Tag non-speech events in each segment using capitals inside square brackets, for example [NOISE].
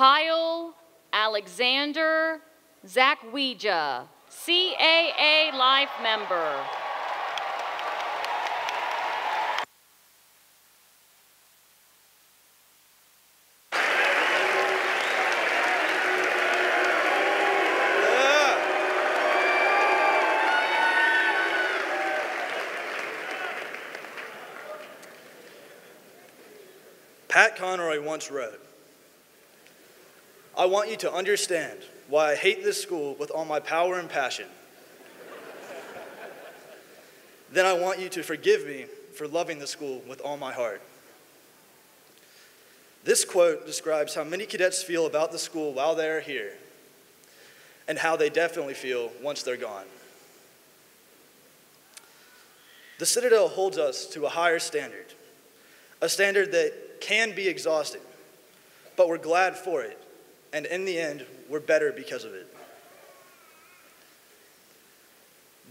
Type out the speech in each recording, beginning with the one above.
Kyle Alexander Zachwieja, CAA Life member. Pat Conroy once wrote, I want you to understand why I hate this school with all my power and passion. then I want you to forgive me for loving the school with all my heart. This quote describes how many cadets feel about the school while they are here and how they definitely feel once they're gone. The Citadel holds us to a higher standard, a standard that can be exhausting, but we're glad for it, and in the end, we're better because of it.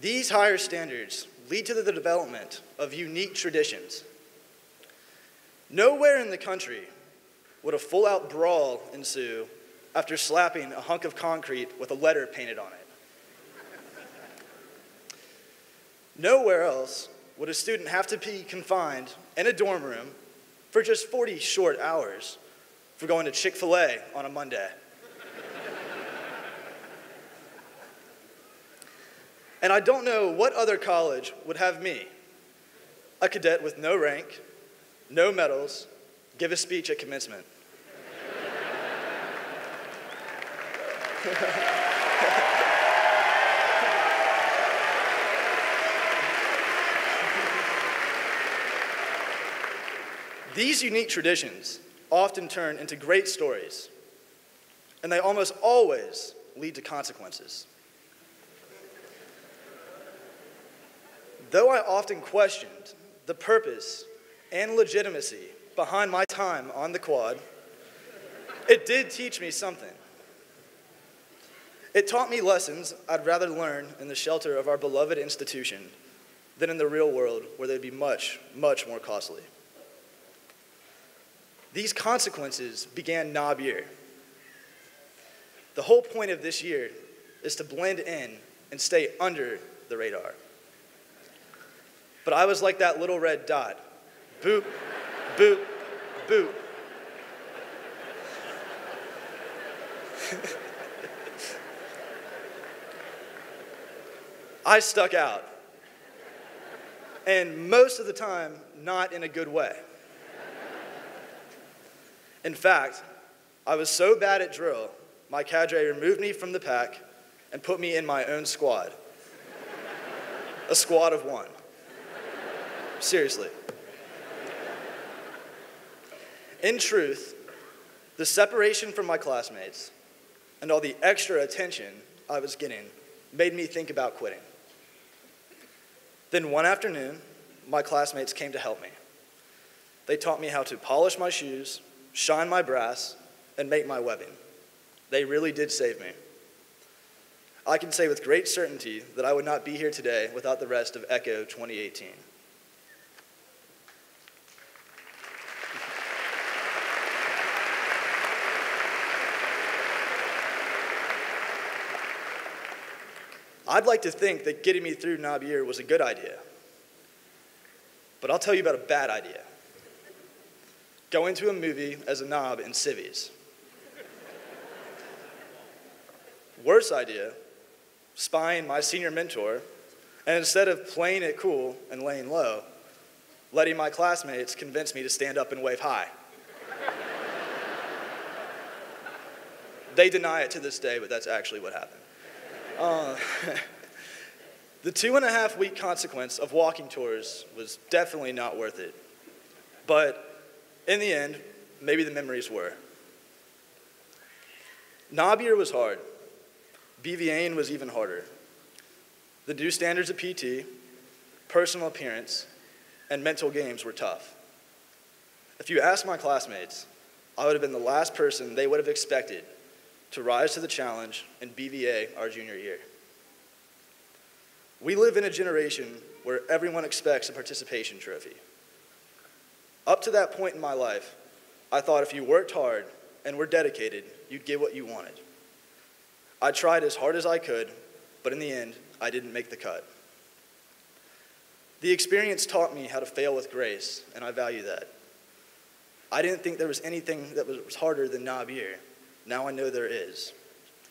These higher standards lead to the development of unique traditions. Nowhere in the country would a full out brawl ensue after slapping a hunk of concrete with a letter painted on it. Nowhere else would a student have to be confined in a dorm room for just 40 short hours for going to Chick fil A on a Monday. and I don't know what other college would have me, a cadet with no rank, no medals, give a speech at commencement. [LAUGHS] These unique traditions often turn into great stories, and they almost always lead to consequences. Though I often questioned the purpose and legitimacy behind my time on the quad, it did teach me something. It taught me lessons I'd rather learn in the shelter of our beloved institution than in the real world where they'd be much, much more costly. These consequences began knob year. The whole point of this year is to blend in and stay under the radar. But I was like that little red dot boop, boop, boop. [LAUGHS] I stuck out. And most of the time, not in a good way. In fact, I was so bad at drill, my cadre removed me from the pack and put me in my own squad. a squad of one. Seriously. In truth, the separation from my classmates and all the extra attention I was getting made me think about quitting. Then one afternoon, my classmates came to help me. They taught me how to polish my shoes, shine my brass, and make my webbing. They really did save me. I can say with great certainty that I would not be here today without the rest of ECHO 2018. I'd like to think that getting me through knob year was a good idea. But I'll tell you about a bad idea. Going to a movie as a knob in civvies. Worse idea, spying my senior mentor, and instead of playing it cool and laying low, letting my classmates convince me to stand up and wave high. they deny it to this day, but that's actually what happened. Uh, [LAUGHS] the two and a half week consequence of walking tours was definitely not worth it. But in the end, maybe the memories were. Year was hard. BVAing was even harder. The new standards of PT, personal appearance, and mental games were tough. If you ask my classmates, I would have been the last person they would have expected to rise to the challenge in BVA our junior year. We live in a generation where everyone expects a participation trophy. Up to that point in my life, I thought if you worked hard and were dedicated, you'd get what you wanted. I tried as hard as I could, but in the end, I didn't make the cut. The experience taught me how to fail with grace, and I value that. I didn't think there was anything that was harder than knob year. Now I know there is.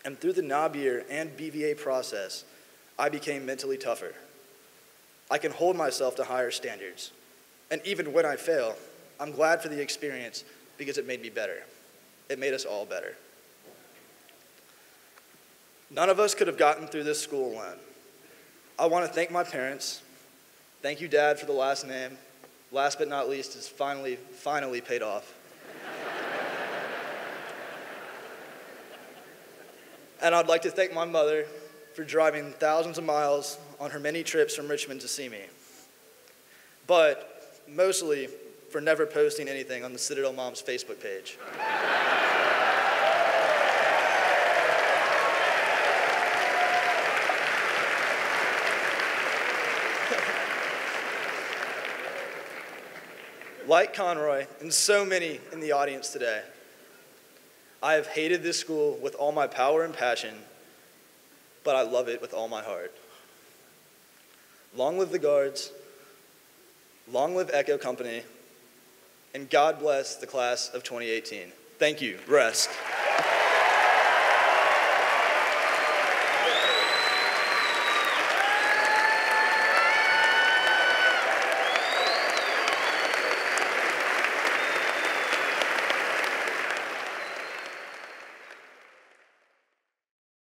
And through the knob year and BVA process, I became mentally tougher. I can hold myself to higher standards. And even when I fail, I'm glad for the experience because it made me better. It made us all better. None of us could have gotten through this school alone. I want to thank my parents. Thank you, Dad, for the last name. Last but not least, is finally, finally paid off. [LAUGHS] and I'd like to thank my mother for driving thousands of miles on her many trips from Richmond to see me. But mostly for never posting anything on the Citadel Moms Facebook page. [LAUGHS] like Conroy and so many in the audience today, I have hated this school with all my power and passion, but I love it with all my heart. Long live the guards, long live Echo Company, and God bless the class of 2018. Thank you. Rest.